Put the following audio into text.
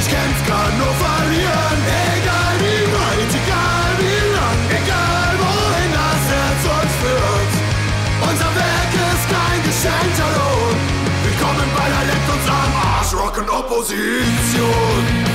ich kämpf, kann nur verlieren. Egal wie weit, egal wie lang, egal wohin das Herz uns führt. Unser Werk ist kein geschenkter Lohn. Willkommen bei der Lekt uns am Arsch, Rock Opposition.